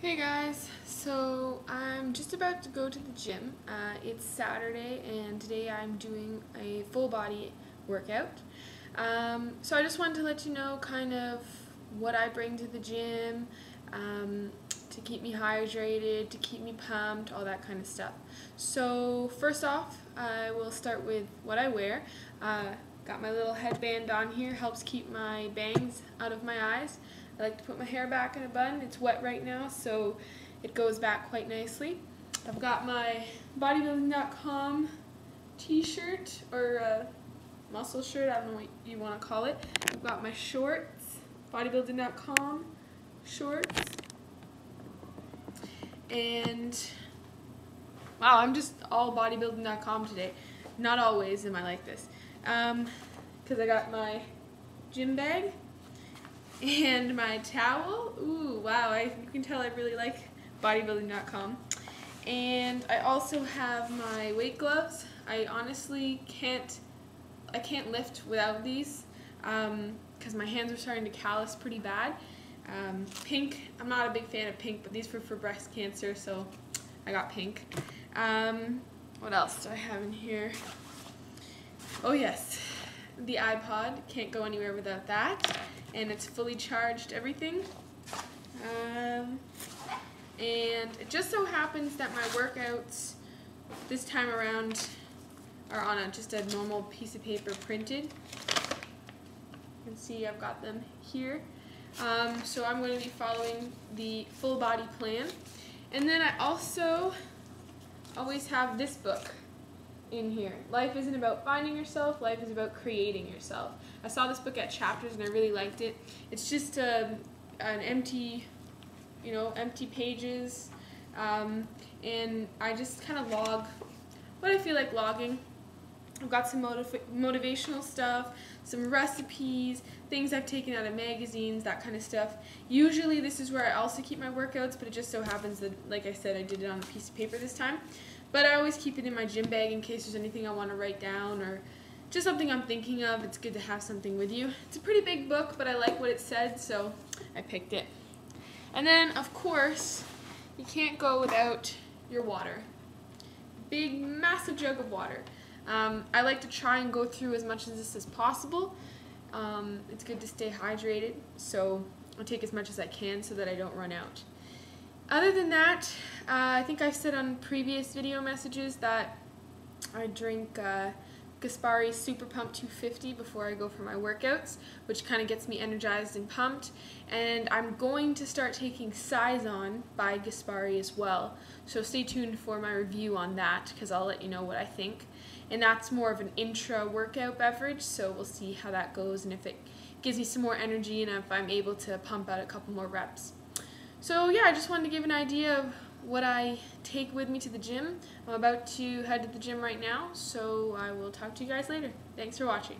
Hey guys, so I'm just about to go to the gym. Uh, it's Saturday and today I'm doing a full body workout. Um, so I just wanted to let you know kind of what I bring to the gym um, to keep me hydrated, to keep me pumped, all that kind of stuff. So first off, I will start with what I wear. Uh, got my little headband on here, helps keep my bangs out of my eyes. I like to put my hair back in a bun. It's wet right now, so it goes back quite nicely. I've got my bodybuilding.com t-shirt or uh, muscle shirt, I don't know what you want to call it. I've got my shorts, bodybuilding.com shorts. And wow, I'm just all bodybuilding.com today. Not always am I like this. Because um, I got my gym bag and my towel. Ooh, wow, I, you can tell I really like bodybuilding.com. And I also have my weight gloves. I honestly can't, I can't lift without these because um, my hands are starting to callus pretty bad. Um, pink, I'm not a big fan of pink, but these were for breast cancer, so I got pink. Um, what else do I have in here? Oh yes, the iPod, can't go anywhere without that and it's fully charged everything. Um, and it just so happens that my workouts this time around are on a, just a normal piece of paper printed. You can see I've got them here. Um, so I'm going to be following the full body plan. And then I also always have this book in here. Life isn't about finding yourself, life is about creating yourself. I saw this book at Chapters and I really liked it. It's just a, um, an empty, you know, empty pages. Um, and I just kind of log what I feel like logging. I've got some motiv motivational stuff, some recipes, things I've taken out of magazines, that kind of stuff. Usually this is where I also keep my workouts, but it just so happens that, like I said, I did it on a piece of paper this time. But I always keep it in my gym bag in case there's anything I want to write down or just something I'm thinking of. It's good to have something with you. It's a pretty big book, but I like what it said, so I picked it. And then, of course, you can't go without your water. Big, massive jug of water. Um, I like to try and go through as much of this as possible. Um, it's good to stay hydrated, so I'll take as much as I can so that I don't run out. Other than that, uh, I think I've said on previous video messages that I drink uh, Gaspari Super Pump 250 before I go for my workouts, which kind of gets me energized and pumped. And I'm going to start taking SizeOn by Gaspari as well. So stay tuned for my review on that because I'll let you know what I think. And that's more of an intra workout beverage, so we'll see how that goes and if it gives me some more energy and if I'm able to pump out a couple more reps. So yeah, I just wanted to give an idea of what I take with me to the gym. I'm about to head to the gym right now, so I will talk to you guys later. Thanks for watching.